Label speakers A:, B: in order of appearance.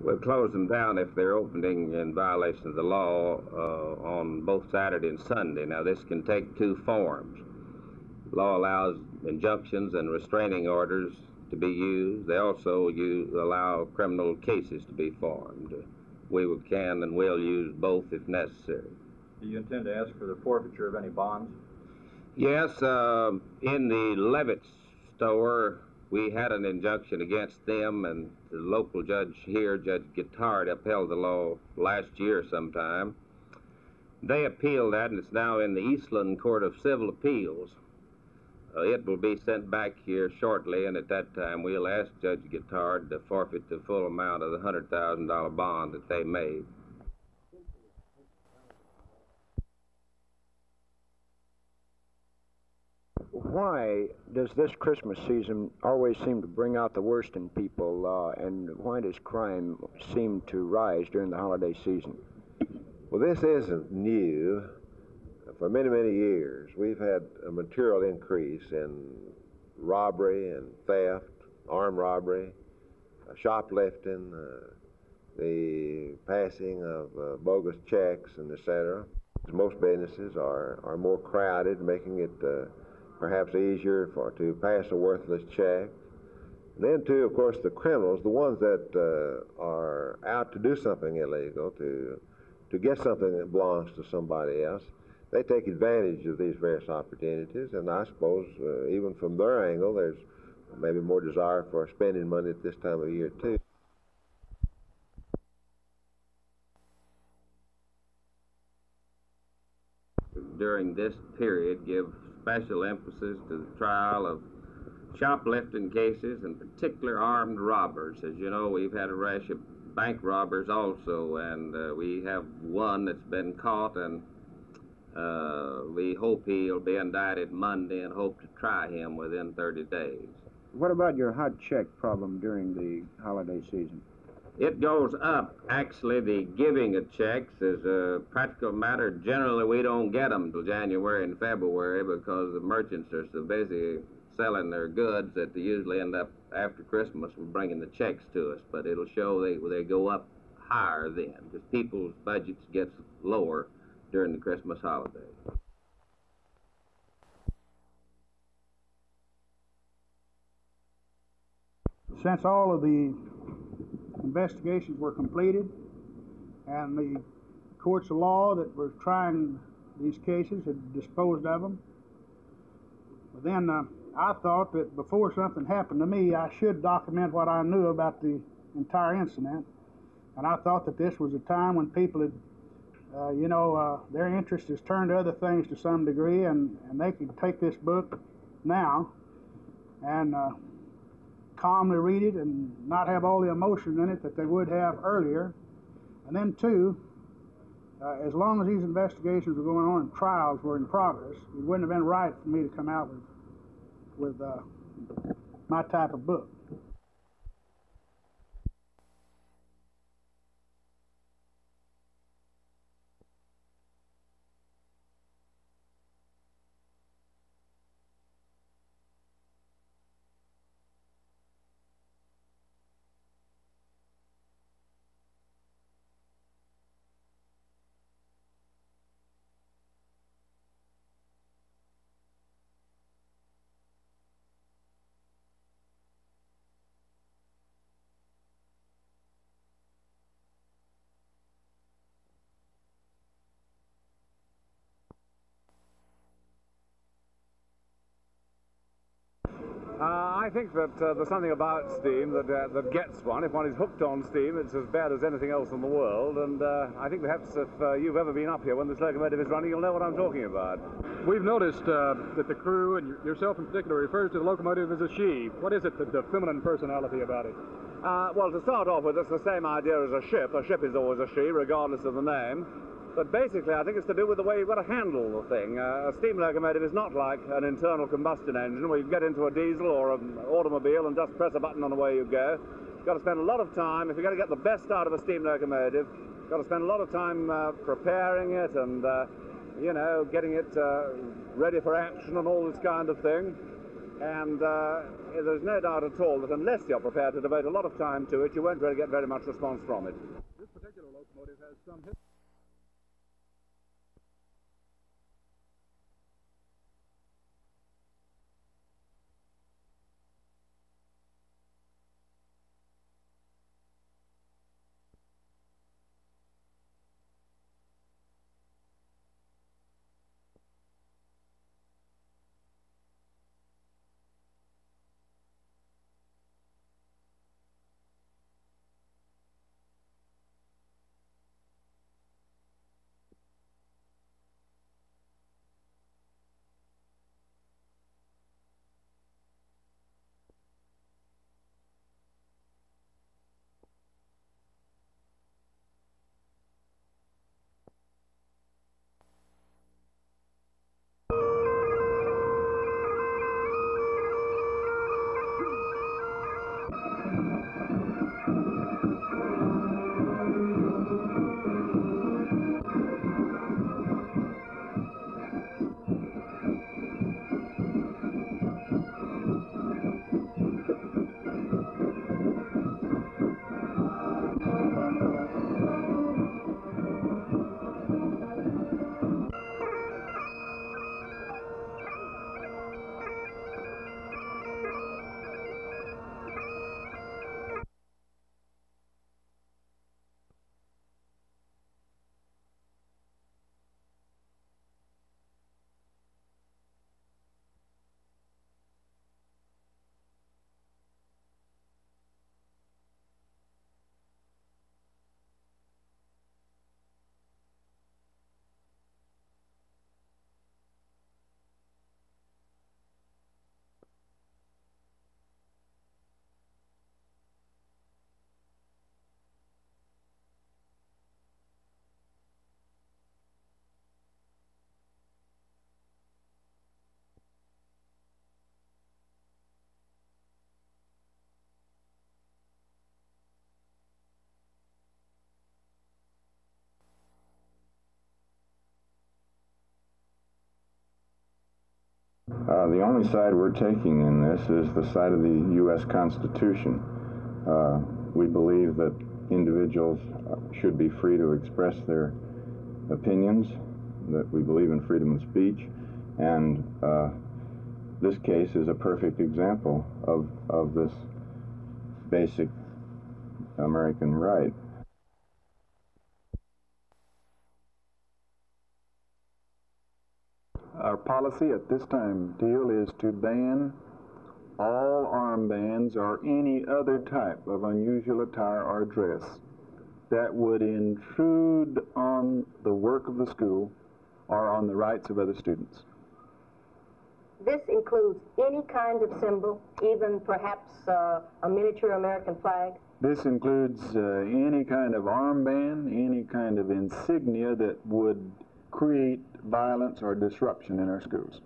A: We'll close them down if they're opening in violation of the law uh, on both Saturday and Sunday. Now, this can take two forms. Law allows injunctions and restraining orders to be used. They also use, allow criminal cases to be formed. We can and will use both if necessary.
B: Do you intend to ask for the forfeiture of any bonds?
A: Yes, uh, in the Levitt store, we had an injunction against them, and the local judge here, Judge Guittard, upheld the law last year sometime. They appealed that, and it's now in the Eastland Court of Civil Appeals. Uh, it will be sent back here shortly, and at that time, we'll ask Judge Guittard to forfeit the full amount of the $100,000 bond that they made.
C: Why does this Christmas season always seem to bring out the worst in people, uh, and why does crime seem to rise during the holiday season?
D: Well, this isn't new. For many, many years, we've had a material increase in robbery and theft, armed robbery, uh, shoplifting, uh, the passing of uh, bogus checks, and etc. Most businesses are, are more crowded, making it uh, perhaps easier for to pass a worthless check. And then, too, of course, the criminals, the ones that uh, are out to do something illegal, to to get something that belongs to somebody else, they take advantage of these various opportunities. And I suppose, uh, even from their angle, there's maybe more desire for spending money at this time of year, too.
A: During this period, give special emphasis to the trial of shoplifting cases and particular armed robbers. As you know, we've had a rash of bank robbers also, and uh, we have one that's been caught, and uh, we hope he'll be indicted Monday and hope to try him within 30 days.
C: What about your hot check problem during the holiday season?
A: It goes up. Actually, the giving of checks is a practical matter. Generally, we don't get them till January and February because the merchants are so busy selling their goods that they usually end up after Christmas bringing the checks to us. But it'll show they they go up higher then because people's budgets gets lower during the Christmas holiday.
E: Since all of the investigations were completed and the courts of law that were trying these cases had disposed of them, But then uh, I thought that before something happened to me, I should document what I knew about the entire incident. And I thought that this was a time when people had, uh, you know, uh, their interest is turned to other things to some degree, and, and they could take this book now and uh, calmly read it and not have all the emotion in it that they would have earlier. And then, two, uh, as long as these investigations were going on and trials were in progress, it wouldn't have been right for me to come out with, with uh, my type of book.
F: Uh, I think that uh, there's something about steam that uh, that gets one. If one is hooked on steam, it's as bad as anything else in the world. And uh, I think perhaps if uh, you've ever been up here when this locomotive is running, you'll know what I'm talking about.
G: We've noticed uh, that the crew, and yourself in particular, refers to the locomotive as a she. What is it, the, the feminine personality about it?
F: well, to start off with, it's the same idea as a ship. A ship is always a she, regardless of the name. But basically, I think it's to do with the way you've got to handle the thing. Uh, a steam locomotive is not like an internal combustion engine where you get into a diesel or an automobile and just press a button and away you go. You've got to spend a lot of time, if you're going to get the best out of a steam locomotive, you've got to spend a lot of time uh, preparing it and, uh, you know, getting it uh, ready for action and all this kind of thing. And uh, there's no doubt at all that unless you're prepared to devote a lot of time to it, you won't really get very much response from it.
G: This particular locomotive has some history.
H: Uh, the only side we're taking in this is the side of the U.S. Constitution. Uh, we believe that individuals uh, should be free to express their opinions, that we believe in freedom of speech, and uh, this case is a perfect example of, of this basic American right.
I: Our policy at this time, deal, is to ban all armbands or any other type of unusual attire or dress that would intrude on the work of the school or on the rights of other students.
J: This includes any kind of symbol, even perhaps uh, a miniature American flag.
I: This includes uh, any kind of armband, any kind of insignia that would create violence or disruption in our schools.